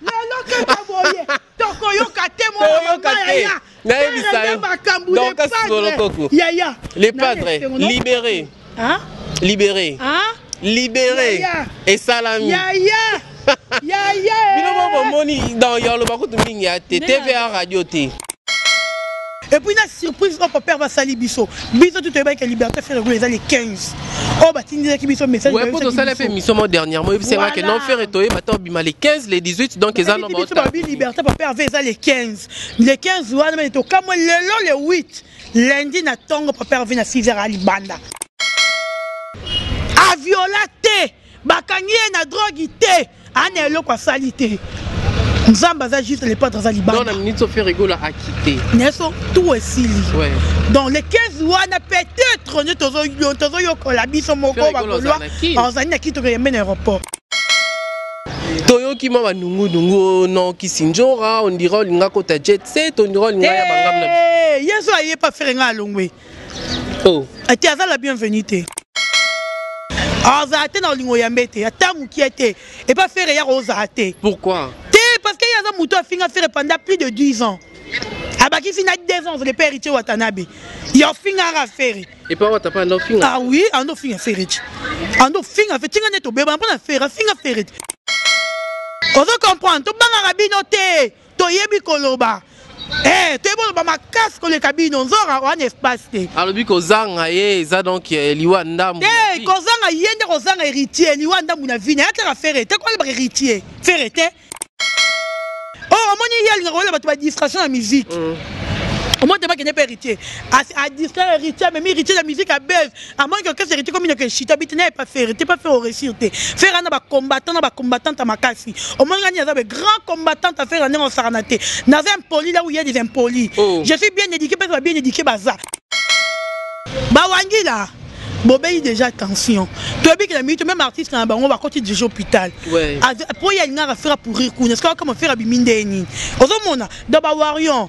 lelo kaka boye tokoyoka te moyaya le padre libéré libéré libéré esalami bino moko bomoni dans yoloba kutu mingi ya te tva radio te Et puis na surprise oyo papa Herve asali biso biso tu toyebaki ke liberté frère ekolo eza le 15 oyo batindisaki biso message Ouais, po bayebisaki tosala biso. pe émission mo dernièrement oyebisi nga ke Voilà. non ferre toyeba to bima le 15 le 18 donc eza no biso baota babi liberté papa herve eza le 15 le 15 wana mene tokamwe lelo le 8 lundi na ntongo papa herve na 6 heures alibanda aviola te Bakangi ye na drogue te. Ana eloko asali te. Nzambe aza juste le patre aza libanda. Dans la minute Sophie Rigola a quitté. Neso tout est sili. Ouais. Donc les 15 wana peut-être ne tozo tozo yokola biso moko ba kolwa. Ozali na kitu ke yembe na aéroport. toyoki mwa banungunungu no kisinjora ondira olinga kota jet set ondira olinga ya bangamna eh, yesu aye pa fere nga alongwe oh. ate aza la bienvenue te azala te na olingo yambe te ata mokie te epa fere yaka ozala te pourquoi te parce que ye aza moto afinga fere pendant plus de 10 ans abakisi na 2 ans le père itie watanabe ya ofingaka fere epa wata pa andofinga ah oui ando finga fere ti ando finga fere tinga nde tobeba mpona fere afinga fere ti ozo comprendre tobangaka bino te toyebi koloba Eh, toyebi oloba makasi koleka bino nzora wana espace te alobi kozanga ye eza donc eh, liwa ndambu te kozanga ye nde kozanga héritier liwa ndambu na vina ya tlaka fere te kolobaka héritier fere te o oh, omoni ye alingaka kolela bato badistraction na musique mm. omoni te bakende mpe héritier adistraire héritier amemi héritier na musique abese amoni que orchestre ekiti komi que chita bite naye pa faire te pa faire au réussir te faire ana ba combattant na ba combattante makasi omoni ngani aza be grand combattante faire ndenge osakana te naza impoli là où il y a des impolis oh. je suis bien éduqué parce que bien éduqué baza bawangila bobeyi déjà tension toyebi ke na minute même artiste na bango bakoti déjà hôpital mpo ye alingaka fera pourrir kuna esika kama fera abimi ndenge nini ozomona dans bawarion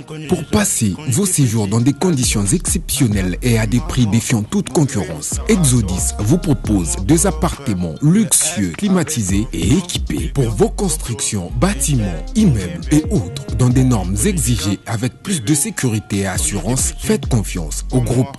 Pour passer vos séjours dans des conditions exceptionnelles et à des prix défiant toute concurrence, Exodis vous propose deux appartements luxueux, climatisés et équipés pour vos constructions, bâtiments, immeubles et autres dans des normes exigées avec plus de sécurité et assurance. Faites confiance au groupe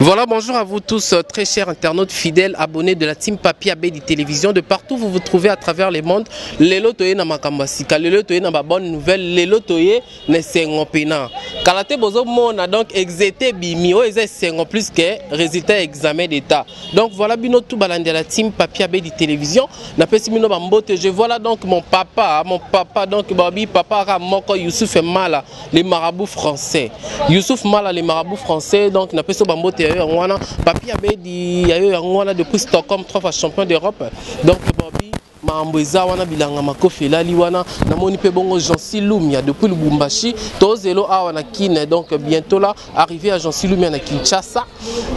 Voilà, bonjour à vous tous, euh, très chers internautes fidèles, abonnés de la team Papi Abedi Télévision, de partout vous vous trouvez à travers le monde. Lelo toye na makambasika, lelo toye na ba bonne nouvelle, lelo toye na sengo pena. Kalate bozo mona donc exété bimi, o eza sengo plus que résultat examen d'état. Donc voilà bino tout balandi la team Papi Abedi Télévision. Na pesi bino ba mbote, je voilà donc mon papa, mon papa donc babi papa ka moko Youssouf Mala. les marabouts français Youssouf Mala les marabouts français donc na peso bambote ya yo yango wana papi abedi ya yo yango wana depuis Stockholm trois fois champion d'Europe donc Bobby makambo eza wana bilanga makofi elali wana namoni mpe bongo jansi lumia depuis lubumbashi tozelo awa na kine donc bientôt là arrivé ya jansi lumia na kinshasa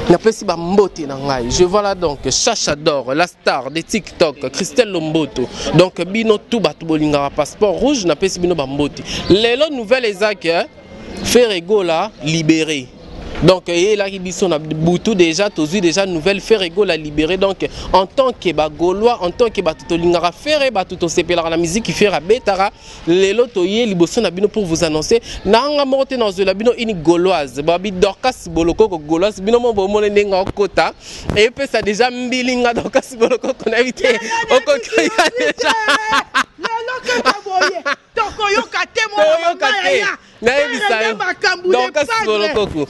napesi bambote na ngai je vois là donc chacha d'or star de TikTok, Christelle Lomboto. Donc, bino tout batu bolingaka passeport rouge, na pesi bino bamboti. Lelo nouvelle eza que Ferre Gola libéré. Donc, et là, ils sont à Boutou déjà, tous déjà nouvelle Ferre Gola libéré. Donc, en tant que ba Gaulois, en tant que ba Tutolingara Ferre, ba Tuto Sepela, la musique qui fait à Betara, lelo toye liboso na bino pour vous annoncer nanga moko te nazwela bino une gauloise babi dorcas bolokoko gauloise bino mo bomone ndenge okota epesa deja mbilinga dorcas bolokoko nayebi te okoki oya deja tokoyoka te mwana mama yaya nayebisa yo dorcas bolokoko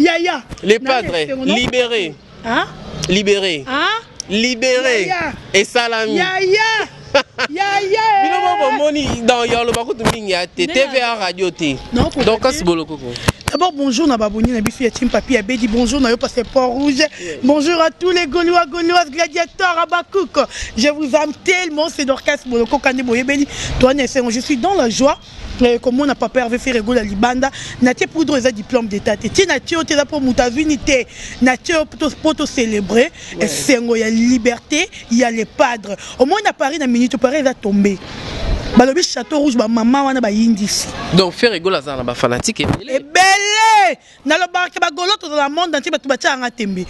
le padre libéré hein? libéré hein? libéré esalami yaya bino moko bomoni dans yoloba kutu mingi ya te tva radio te donc kasi bolokoko D'abord, bonjour na baboni na biso ya Team Papi Abedi. Bonjour na yo parce que Port Rouge. Bonjour à tous les Gaulois, Gauloises, gladiateurs, Abakouk. Je vous aime tellement. C'est Dorcas Boloko Kande Boyebeli. Toi, je suis dans la joie. Eh, komona papa herve fere egola libanda natie poudre eza diplôme d'état te ti natie yo te eza mpo moto azwi ni te natie yo mpo tocélébre esengo ya liberté ya le padre omoni na paris na minute paris eza tombe balobi château rouge bamama wana bayindisi donc fere egola azala na bafanatique ebele nalobaka ke bagolo toza na monde entier bato batiaka nga tembe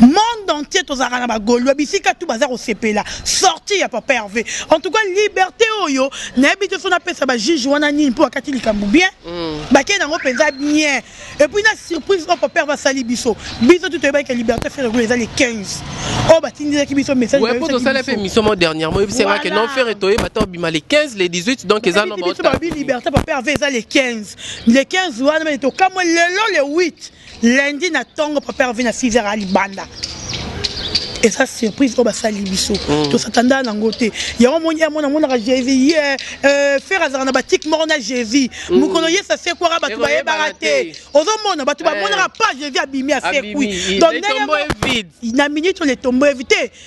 monde entier tozalaka na bagolwa bisika tu baza kosepela sorti ya papa herve en tout cas liberté oyo nayebi te so napesa bajuge wana nini mpo bakati likambo bien mm. bakei nango mpenza bien epuis na surprise oyo papa herve asali biso biso tu toyebaki liberté fere gula eza le 15 oyo batindisaki biso messagepo tosala mpe émission mo dernièrement oyebisengaki non fere toyeba ta obima le 15 le 18 donc eza nobiso babi liberté papa herve eza le 15 le 15 wana mene tokamwe lelo le 8 lundi na ntongo papa herve na 6 heures alibanda eza surprise oyo basali biso mm. tosatanda nango te yango moni ya mwana monaka jésus ye euh, fer azalaka na batike moko na jésus mm. mokolo yesu asekwaka bato bayebaka te ozomona bato eh. bamonaka pa jésus abimi asekwi donc ndenge na minute oyo etombo evi te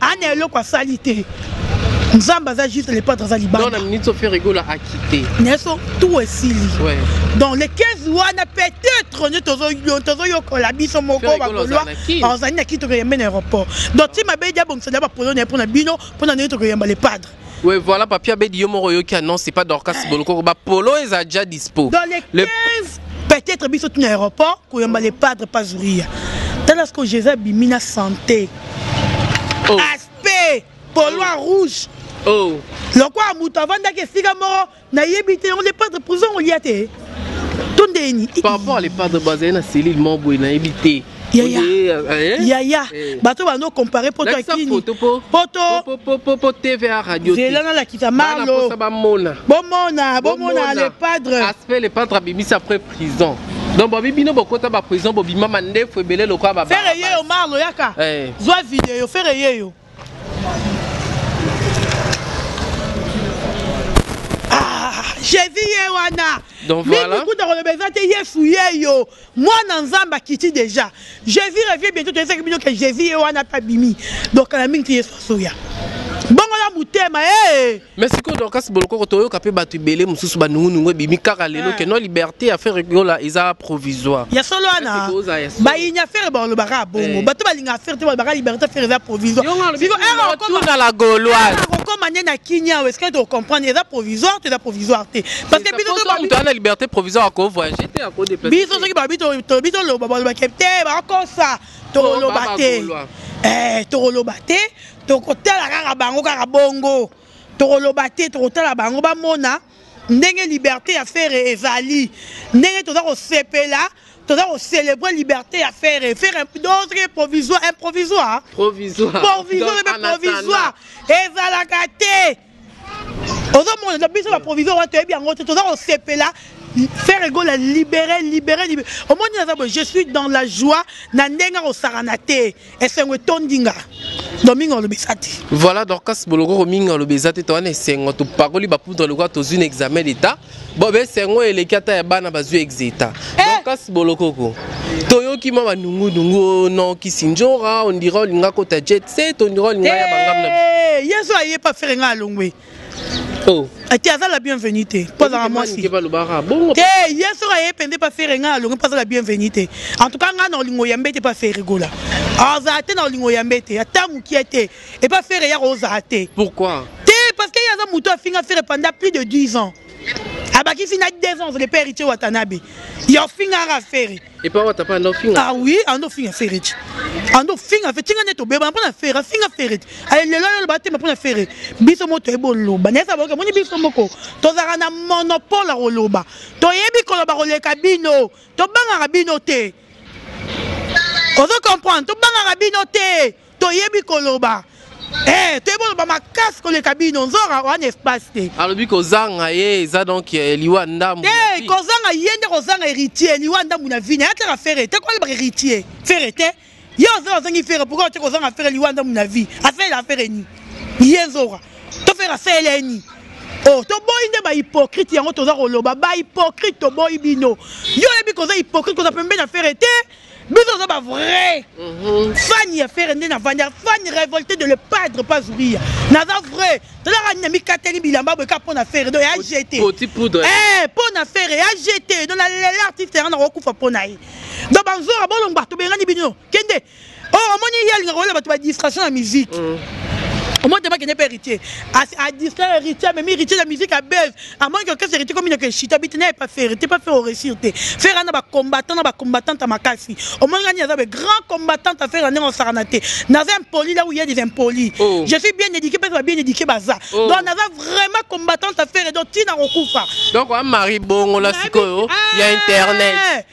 Ana eloko asali te. Nzambe aza juste le patre aza libanda. Donc na minute au faire rigola a quitter. Neso tout esili. Ouais. Donc les 15 wana peut-être nyo tozo yo tozo yokola biso moko ba kolwa. Ozali na kito ko yembe na aéroport. Donc ti mabe dia bongisa ba polonais pona bino pona nyo to ko yemba le padre. Oui, voilà, papier Abedi Yomoro Yoki annonce, c'est pas Dorcas ah. Boloko, bah, Polo est déjà dispo. Dans les 15, le... peut-être, biso tout l'aéroport, qu'on y les padres, pas Zouria. Tandis que Jésus bimi na santé. Oh. Aspect, Polo oh. rouge. Oh. Lokwa mutu avandaki esika moko nayebi te yango le padre prison yango olia te to ndeni par rapport à le padre bazali na cellule moko boye nayebi te yaya eh, eh? yaya eh. bato bando compare poto ya kini poto tv ya radio zela nalakisa malo bomona bomona le padre aspect le padre abimisi après prison donc bobi bino bokota baprison bobima mandefu ebele lokola bafere yeyo marlo yaka zwa video fere yeyo jésus ye wana mingi kuta koloba eza te yesu ye yo mwana nzambe akiti déjà jésus revie bientôt toyesaki bino ke jésus ye wana mpe abimi donc kala mingi te yesu azoya bongola motema ee eh! mais sikoyo dorcas bolokoko toyoka mpe bato ebele mosusu banungunungu ebimi kaka lelo ke eh. no liberté ya fere yola eza provisoire ya solo wana bayinya fere balobaka ya bongo eh. bato balinga fere te balobaka liberté fere eza provisoireokoma eh, nde na kini awa eske tocomprendre eza provisoire to eza provisoire te parce que biso na liberté provisoire akovoyage te biso soki babi tolobi toloba balobake te bakosa toloba te toloba te tokotala kaka bango kaka bongo tokoloba te tokotala bango bamona ndenge liberté ya fere ezali ndenge toza kosepela toza kocelebre liberté ya fere fere d'autre provisoire improvisoire provisoire provisoire ezalaka te ozomona biso baprovisoire wana toyebi yango te toza kosepela faire egola libere libere libere omoni naza boye je suis dans la joie na ndenge akosakana te esengo etondi nga domingo alobi eza te voilà dorcas bolokoko mingi alobi eza te towana esengo topakoli bapudre lokola tozwi na examen d'état Bon, ben c'est moi eleki ata ya bana bazwi exeta. Eh! Donc kasi bolokoko. Toyoki mama nungu nungu non kisinjora on dirait olinga kota jet set on dirait olinga ya bangam na biso. Eh, yesu aye pa fere nga alongwe Oh. ati aza la bienvenu te mpo azala mwasi Ke balobaka bongo. te ye soki aye mpenza epa fere ngai alongi mpo azala bienvenu te en tout cas ngai na olingo yambe te epa fere gola aza te na olingo yambe te ata mokie te Et pas faire ya rosa te. Pourquoi? Te parce que yaza muto afinga faire pendant plus de 10 ans. abakisi na 2 ans le père Richie Watanabe ya ofinga aka fere epa wata pa ando finga ah oui ando finga fere ti ando finga fe tinga neto beba mpona fere afinga fere ti ale lelo yo loba tema mpona fere biso mo toyebi oloba na esaboke moni biso moko tozalaka na monopole ya koloba toyebi koloba koleka bino tobangaka bino te ozo comprendre tobangaka bino te toyebi koloba Eh, toyebi oloba makasi koleka bino nzora wana espace te alobi kozanga ye eza donc eh, liwa ndambu te kozanga ye nde kozanga héritier liwa ndambu na vina ya tala fere te kolobaka héritier fere te ye ozala ozangi fere pourkoi ote kozanga fere liwa ndambu na vie asalela fere ni ye nzora to fere asalela ye ni Oh, toboyi nde bahypocrite yango toza koloba bahypocrite toboyi bino yo oyebi koza hypocrite koza pembe na fere te biso oza ba vrai mhm. fan ya fere nde navandi fan révolté de le padre pas ouria naza vrai tozalaka nina mikateli bilamba boye kaka mpo na fere do ya jete eh, mpo na fere ya jete do nalela artiste yanga nakokufa mpo na ye do banzora bolongba tobengani bino kende o oh, omoni ye alingaka kolela bato ba distraction ya musique mm. omoni te bakende mpe héritier adistraire héritier amemi héritier na musique abese amoni ke orchestre verite komi neke eshita biti na epa fere te pa fere oreussir te fere ana bacombattant na bacombattante ya makasi omoni nga nini aza be grand combattante ya fere na ndenge osakana te naza impoli la uye des impoli oh. je suis bien édiqué mpe ba bien édiqué baza oh. donc naza vraiment combattante ya fere donc ntina kokufa donc amari bongo na sikoyo ya ah! internet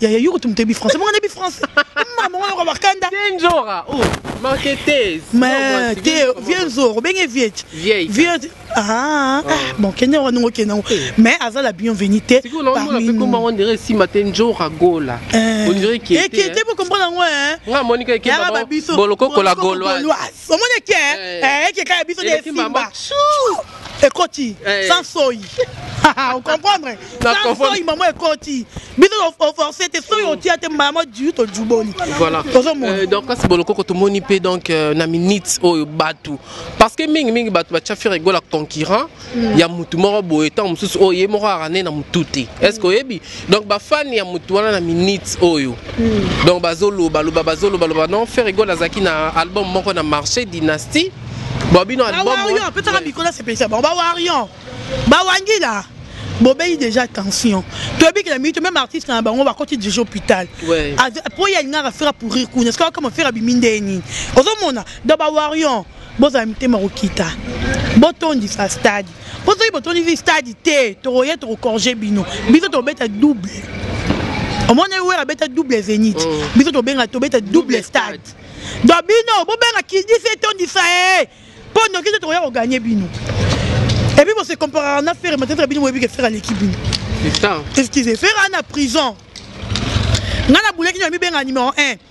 Yaya yo kutu mutebi français mwana bi français mama mwana kwa bakanda Denjora oh marketeuse mais te vieux nzoro benge vieux vieux ah, ah. bon kende wana ngo kende ngo eh. mais aza la bienvenue te parmi nous comment on dirait si matin njora gola eh. on dirait que et que te vous comprenez ngo hein nga monika que ba biso boloko kola goloise omoni eke eh. eh, eke kaka biso nde esimba ekoti eh. sans soyi ocomprendre sans soyi mamo ekoti biso oforce te soyi mm. otia te mamo du tojuboli tozomona donc kasi bolokoko tomoni mpe donc euh, na minute oyo bato parce que mingi mingi bato batya fere egola concurrent ya mutu moko boye ntango mosusu oyo ye moko ayaka nde na motu te estce oyebi donc bafani ya motu wana na minute oyo hmm. donc bazoloba loba bazoloba loba non ferre egol azalaki na album moko na marché dynastie bon bino albumwarion petaka mikolo asepelisa bango bawarion bawangila bobeyi déjà tension toyebiki na minute meme artiste na bango bakoti déjà hôpital mpo ye alingaka fera pourrir kuna esika kama fera abimi ndeni ozomona donc bawarion bozala mitema kokita botondisa stade mpo soki botondisi stade te tokoye tokokorge bino biso tobeta double omoni wer abeta double zenit mm. biso tobenga tobeta double stade do bino bobenga kidisi etondisa ye eh. mpo noki te tokoya koganye bino epuis bose comparaka na fere matata bino boyebi ke fere aleki bino excuse fere ana prison ngai nabulaki na mibenga numero 1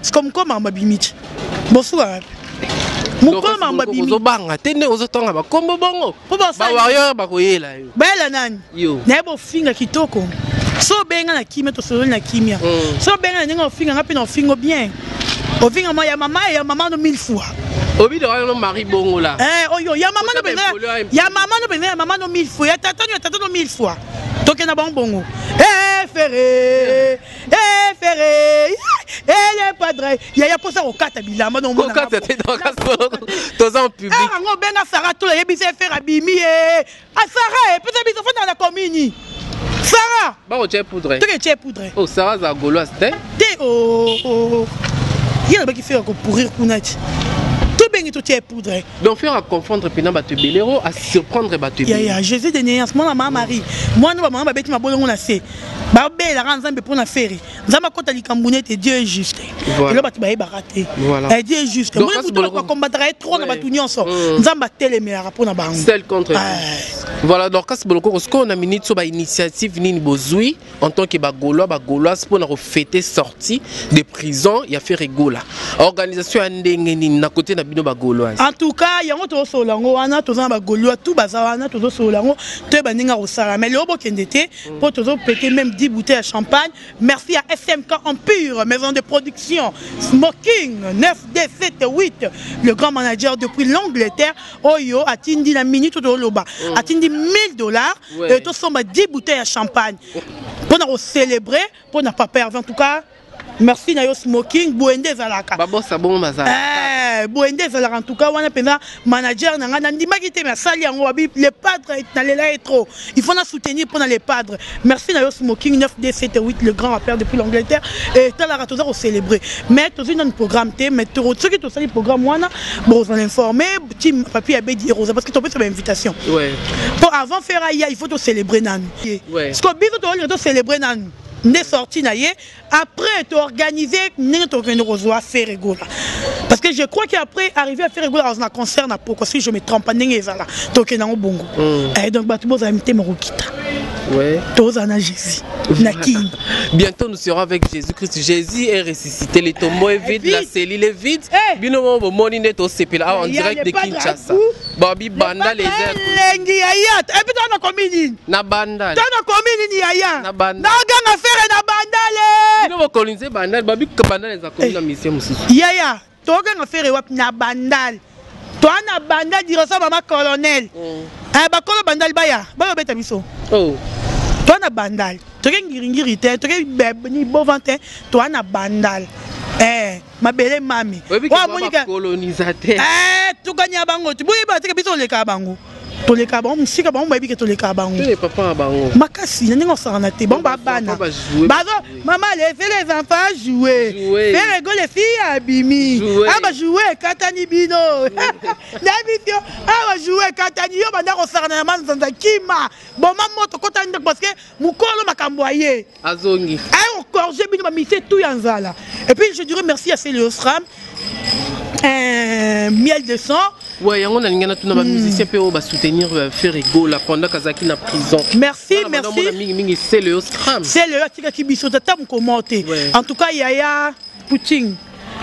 siko mokolo makambo abimiki bosuka wapi mokolo makambo abimi ozobanga te nde ozotonga bakombo bongo mpo bawarrior bakoyela yo bayela nani yo naye bofinga kitoko so obenga na kimia tosololi na kimia mm. so obenga na ndenge ofinga nga mpe na ofingo bien ofinga ma ya mama ya mama no mille fois obida wana no mari bongola eh, oyo ya mama no penza ya mama no penza ya mama no mille fois ya tata no ya tata no mille fois tokenda bango bongo eh, fere Eh ferre, ele padre, yaya posa kokata bilamba no mona. Kokata te donc asolo. Toza en public. Ah ngo benga Sarah tola yebisa ferre abimi eh. Ah Sarah, eh, pesa biso fona na komini. Sarah. Ba ko tche poudre. Teke tche poudre. Oh Sarah za goloise te. Te oh oh. Yena baki ferre ko pourrir kunati. To bengi to tche poudre. donc faire à confondre pena bato ebele o à surprendre bato ebele ya jésus de néance mwana mama marie mwana oyo bamama babeti mabolongo na se babelaka nzambe mpo na fere nzambe akota likambo ne te dieu est juste elo bato bayebaka te eh, dieu est juste moni moto bato bakombataka ye trop na bato nyonso mm. nzambe atelemelaka mpo na bango eh. voilà donc kasi bolokoko sikoyo na minute so bainitiative nini bozwi en tant que bagaulois bagauloise mpo na kofete sortie de prison ya ferre gola organisation ya ndenge nini na kote na bino bagauloise en tout cas yango tozosolola yango wana toza na bagaulois tu baza wana tozosolola yango toyeba ndenge ya kosala mais lelo bokende te mpo tozopete meme 10 bouteille ya champagne merci ya smk empire maison de production smoking 9278 le grand manager depuis l'angleterre oyo atindi na minute tozoloba atindi 1000 dollars ouais. et tosomba 10 bouteille ya champagne mpo na kocelebre mpo na papa herve en tout cas merci na yo smoking boye nde ezalaka babosa bongo bazala eh, boye nde ezalaka ntuka wana mpenza manager na ngai nandimaki te me asali yango abi le padre nalela ye trop il faut na soutenir mpo na le padre merci na yo smoking 9 d 7 8 le grand rappeur depuis l'angleterre e talaka toza kocélébrer mais tozwi nanu programme te mais soki tosali programme wana bokozala informe Kim papi abedi erosa parce que topesa ba invitation po avant faire aya il faut to célébrer nanu siko biso tolinga to célébrer nanu nde sorti na ye après toorganise ndenge tokende kozwa ferre gola parce que je crois qu'après arrivé à ferre gola aza na concert na poko si je me trompe pas ndenge ezala tokende yango bongo mm. eh, donc bato bozala mitema kokita tozala na jésus na king bientôt nous serons avec jésus christ jésus est ressuscité Cité le tombeau est vide, la cellule est vide. Eh. Bino mo bomoni nde tosepela awa en direct de Kinshasa. Ba bi banda les heures. Lengi ya ya. Et eh, puis tana komi nini? Na banda. Tana komi nini ya ya? Na banda. Na ganga fere na banda le. Bino mo coloniser banda, ba bi banda les akomi na eh. mission mususu. Ya ya. Toganga fere wapi na bandal. toi na banda dirasa mama colonel mm. eh, bakolo bandali baya bayo beta biso oh. toi na bandal toke ngiringiri te toke ni bovan te toi na bandal eh, mabele mami oyo amonika colonisateur eh, tukani ya bango ti boyeba teke biso oleka ya bango tolekaka bango mosika bango bayebi ke tolekaka bango makasi na ndenge osangana te bango babana bazo mama leve les enfants joue ferego le fille abimi a bajoue ekatani bino na bitio a bajoue ekatani yo banda kosangana na manzanza kima boma moto kotani ndako parce que mokolo makambo aye azongi ayo corge bino ba mise tout ya nzala et puis je dirais merci à Celiosram euh, miel de sang ouais yango na lingana tuna ba musicien pe o ba soutenir euh, Ferrigo la pendant kazaki na prison merci Bana merci mona mingi mingi Celiosram Celio atika ki biso tata mokoma te ouais. en tout cas yaya Poutine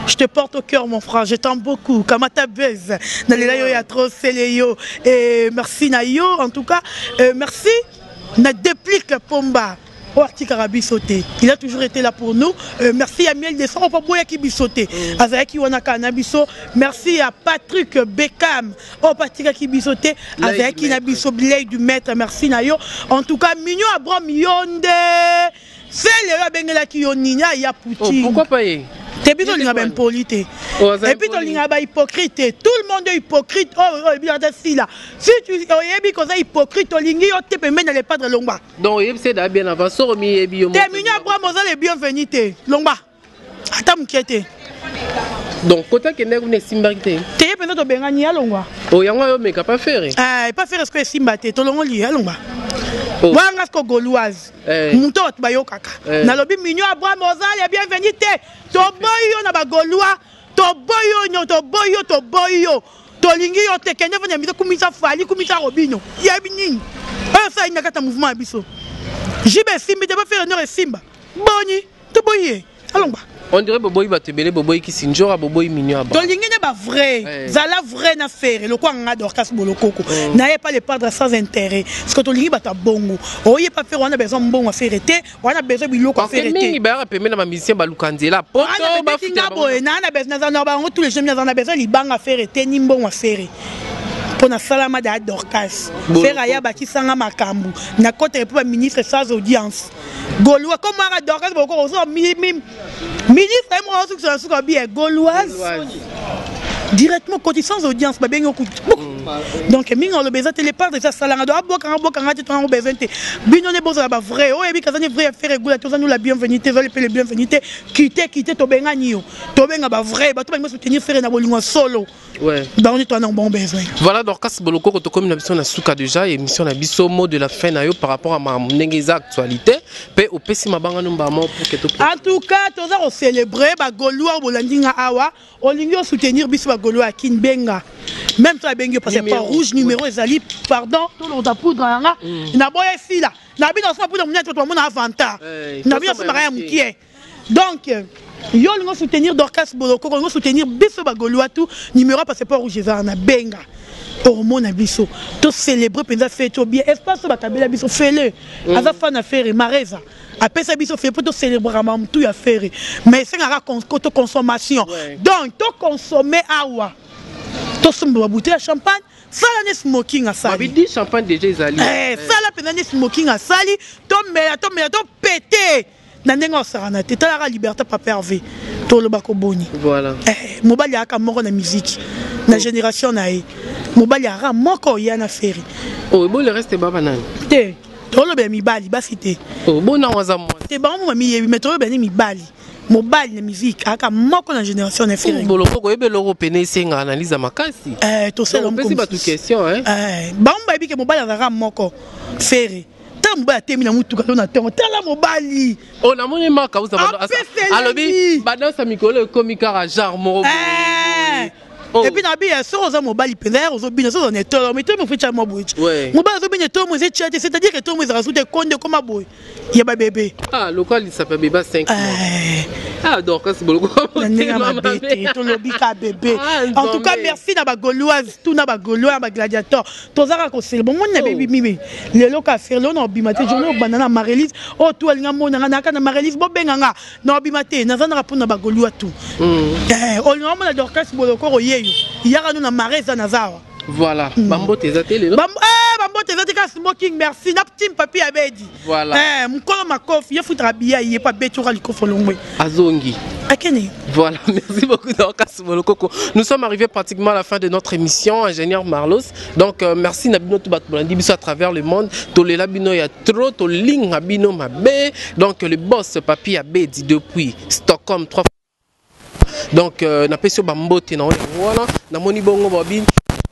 Je te porte au cœur, mon frère. Je t'aime beaucoup. Kamata Buzz. Nalela yo ya trop, Célé yo. Et merci Nayo, en tout cas. Euh, merci. na deplique pomba oyo atikaka biso te il a toujours été là pour nous euh, merci ya miel desan oyo mpo aboyaki biso te mm. azalaki wana kaka na biso merci ya patrick beckham oyo mpo atikaki biso te azalaki na biso bilei du maître merci na yo en tout cas mignon abrom yo nde Fally oyo abengelaki yo nini aya oh, Poutine. Oh, pourquoi pas ye? te biso olinga ba impoli te epuis tolinga ba hypocrite te tout le monde hypocrite oyo oh, oyo oh, bino aza sila si oyebi koza hypocrite olingi yo te pembeni ya le padre longba donc oyebi se da bien avant soko miyebi yo te mini abraham oza le bienvenu te longba ata moke te donc kote akendaki kuna esimbaki te te ye mpenza tobengani ye alongwa o oh, yango ayomeka pa fere eh, epa fere siko esimba te tolongoli ye alongwa oh. wanga siko goloise eh. moto oyo bato bayokaka eh. nalobi mignon abraham ozali ya bienveni te toboyi yo na bagolois toboyi yo nyo toboyi yo toboyi yo tolingi yo te kende fana biso kumisa fali kumisa robino yebi nini oyo osalaki na kati ya mouvement ya biso jibe esimbi te bafere nor esimba boni toboyi ye alongba on dirait boboyi bato ebele boboyi kisindjora boboyi mignon aba tolingi nde bavrai eh. zala vrai na fere lokola nga dorcas bolokoko oh. na ye pa le padre sans intérêt parce que tolingi bato ya bongo oye pa fere wana besoin mbongo ya fere te wana besoin biloko ya fere te mingi bayaka pembe na bamusicien baluka nzela potobafutinga boye naa na besoin naza na bango tous les jeunes naza na besoin libanga fere te ni mbongo ya fere mpo nasalama da dorcas fere aya bakisanga makambo na kotele mpo baministre sans audience Gaulois comme moi Dorcas boko ozo mi mi ministre moi ozo sur sur bien Gauloise directement côté sans audience ba bengi okuti mm. donc mingi oloba eza te le pardre eza salanga donc abokanga bokanga te tonango besoin te bino nde bozala ba vrai oyo yebi kazani vrai affaire egola te ozani la bienvenue te ezali mpe le bienvenue te kite kite tobengani yo tobenga ba vrai bato balingi soutenir fere na bolingo solo Ouais. bango nde towana bango besoin voilà dorcas bolokoko tokomi na biso na suka déjà émission na biso mot de la fin na yo par rapport à ma ndenge eza actualité mpe opesi mabanga no mbala moko pour que to en tout cas toza kocélèbre bagolois bolandi nga awa olingi osoutenir biso bagolois ya kin benga même to abengi yo parce que port rouge numéro ezali pardon tolokota poudre yanga mm. naboya esila na bino asoma poudre monene to tomona avanta na bino asomaka ya mokie Donc, yo olingo soutenir Dorcas Boloko, olingo soutenir biso ba Gaulois tout, numéro ya passeport rouge eza na benga. Hormone biso, to célébrer penza fête au bien. Espace ba kabela biso fele. Mm. Aza fan na Ferre Mareza. apesa biso fele mpo tocelebra mamtu ya fere mais esengaka to consommation donc toconsomme awa tosomba babute ya champagne sala nde smoking asali eh, sala mpenza nde smoking asali tomela tomela topete na ndenge osakana te talaka liberté papa herve toloba ko boni voilà. eh, mobali ayaka moko na miziki na génération na ye mobali ayaka moko ya na feri oyo oh, bole reste baba nani te tolobela mibali basi te oh, bona waza mwa te bango moma miyebi me tolobela nde mibali mobali na miziki ayaka moko na génération na feri boloko koyeba eloko pene esenga analyse ya makasi eh, tosala opesi bato question eh? eh, bango bayebi ke mobali azalaka moko feri tala mobali atemi na motuka to na ntongo tala mobali o oh, namoni maka uza alobi badansa mikolo ekomi kaka genre moko eh! oh. epuis na biya soki oza mobali mpenza yaka ozobina soki ozana etolo ma etolo mofeca mwa boye mobali azobina etolo mo eza etia te c'est-à-dire que etolo mo ezalaka soki te konde ekoma boye ya babebe ah, lokola lisapi ya beba 5 eh. ah, dorcas bolokotolobi ka bebe ah, en tout cas merci na bagoloise tout na bagolois na bagladiator toza kaka kosele bomoni na bebi mimi lelo ka fere lelo na obima te journée obanda na marelise oyo tu alinga mona nga naka na marelise bobenga nga na obima te naza naka mpona bagoliwa tu mm. eh, olinga omona dorcas bolokoro yeyo yaka no na mare eza naza awa voilà mm. bambote eza te lelo eh, bambote eza te kasi smoking merci na team papi abedi Voilà. Eh, mukolo makofi ye futaka biya ye pa beti oka likofo longwe. Azongi. Akene. Voilà, merci beaucoup Dorcas Molokoko. Nous sommes arrivés pratiquement à la fin de notre émission, ingénieur Marlos. Donc euh, merci na bino tout bato bolandi biso à travers le monde. Tolela bino ya trop, tolinga bino mabe. Donc le boss Papi Abedi depuis Stockholm, trois Donc euh, na pesi ba mbote na wana na moni bongo babi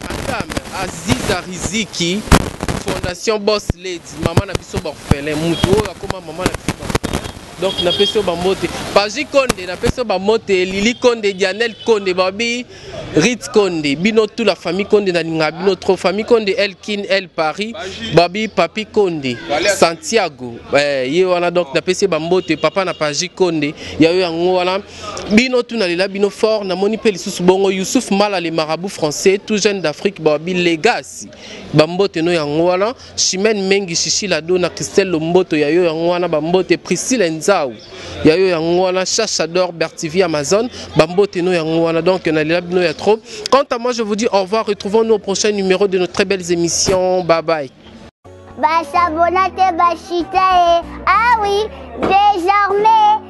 madame Aziza Riziki fondation Boss Lady maman na biso borphelin mutu oyo akoma maman na biso donc na pesi ba mbote Paji Konde na pesi ba mbote Lili Konde Dianel Konde babi Rit Konde, bino tout la famille Konde na linga bino trop famille Konde El Kin El Paris, Babi Papi Konde, Santiago, eh, ye wana donc na pese ba mbote papa na Paji Konde, ya yo yango wana bino tout na lela bino fort na moni pe lisusu bongo Youssouf Mala le marabout français tout jeune d'Afrique Babi Legacy, ba mbote no yango wana Chimène Mengi, Shishi Ladona, Christelle Lomboto, ya yo yango wana bambote, Priscille Enzau, ya yo yango wana, Chacha Dor, Bertivi Amazon, bambote no yango wana. Donc na lela bino ya trop. Quant à moi, je vous dis au revoir, retrouvons-nous au prochain numéro de nos très belles émissions. Bye bye. Basabona te bashita ye. Ah oui, désormais